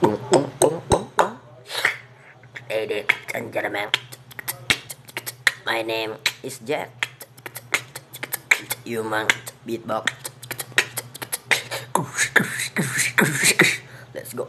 Ladies and gentlemen, my name is Jack. Human beatbox. Let's go.